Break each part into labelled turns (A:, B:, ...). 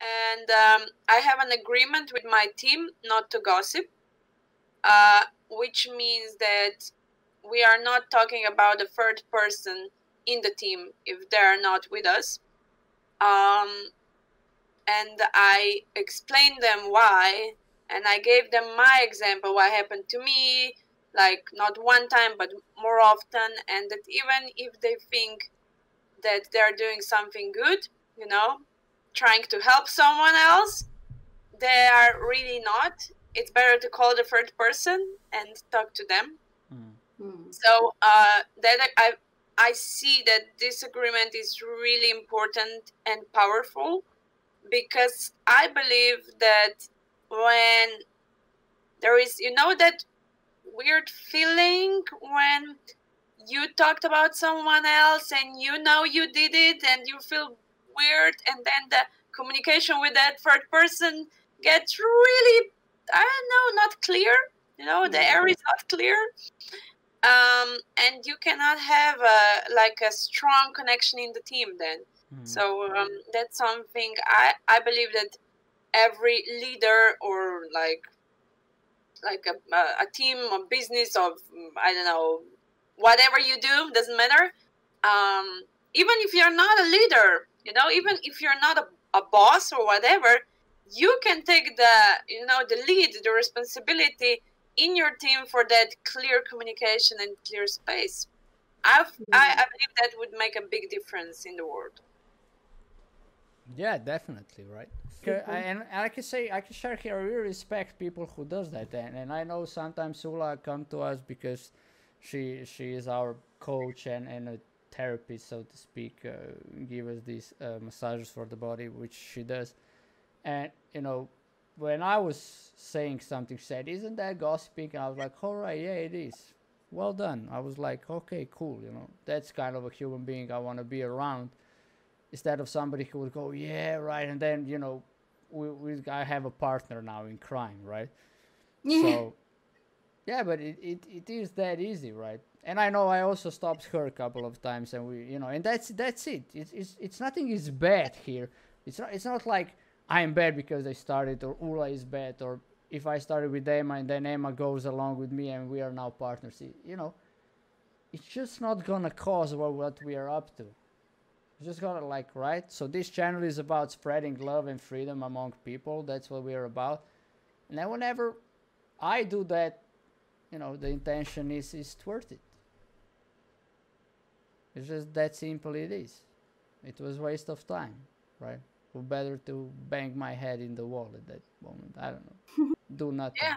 A: and um, I have an agreement with my team not to gossip, uh, which means that we are not talking about the third person in the team if they are not with us. Um, and I explained them why, and I gave them my example, what happened to me, like not one time, but more often, and that even if they think that they're doing something good, you know, trying to help someone else, they are really not. It's better to call the third person and talk to them. Mm. So uh, that I I see that this agreement is really important and powerful because I believe that when there is, you know, that weird feeling when you talked about someone else and you know you did it and you feel weird and then the communication with that third person gets really i don't know not clear you know the air is not clear. Um, and you cannot have a like a strong connection in the team then. Mm-hmm. so um, that's something i i believe that every leader or like like a, a team a business of i don't know whatever you do doesn't matter. Um, even if you're not a leader you know even if you're not a, a boss or whatever you can take the you know the lead the responsibility in your team for that clear communication and clear space I've. I, I believe that would make a big difference in the world
B: yeah definitely right mm-hmm. and, and I can say I can share here. I really respect people who does that, and, and I know sometimes Ula come to us because she she is our coach and and a therapist, so to speak, uh, give us these uh, massages for the body, which she does. And you know, when I was saying something, she said, "Isn't that gossiping?" I was like, "All right, yeah, it is." Well done. I was like, "Okay, cool." You know, that's kind of a human being I want to be around, instead of somebody who would go, "Yeah, right," and then you know, we, we I have a partner now in crime, right? Yeah. So, yeah, but it, it, it is that easy, right? And I know I also stopped her a couple of times, and we, you know, and that's that's it. It's it's, it's nothing is bad here. It's not it's not like I'm bad because I started, or Ula is bad, or if I started with Emma and then Emma goes along with me and we are now partners. You know, it's just not gonna cause what what we are up to. It's just gonna like right. So this channel is about spreading love and freedom among people. That's what we are about. And then whenever I do that, you know, the intention is is worth it. It's just that simple it is. It was waste of time, right? Or better to bang my head in the wall at that moment. I don't know. Do nothing.
A: Yeah.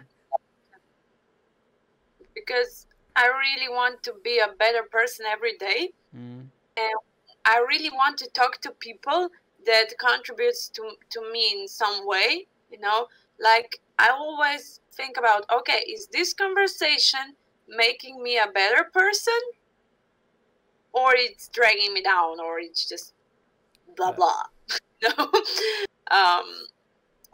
A: Because I really want to be a better person every day. Mm. And I really want to talk to people that contributes to, to me in some way, you know? Like I always think about, okay, is this conversation making me a better person or it's dragging me down, or it's just blah blah. no, um,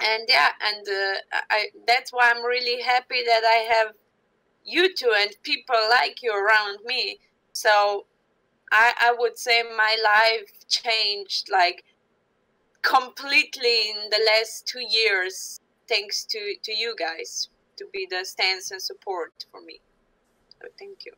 A: and yeah, and uh, I that's why I'm really happy that I have you two and people like you around me. So I I would say my life changed like completely in the last two years thanks to to you guys to be the stance and support for me. So thank you.